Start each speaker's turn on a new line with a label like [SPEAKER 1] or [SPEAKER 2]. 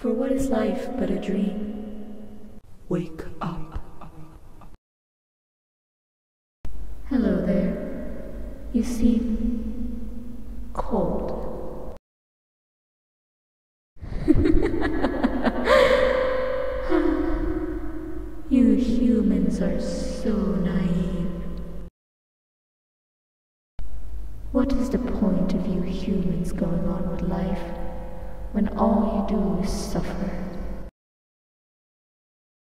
[SPEAKER 1] For what is life but a dream?
[SPEAKER 2] Wake up.
[SPEAKER 1] Hello there. You seem cold. you humans are so naive. What is the point of you humans going on with life when all you do is suffer?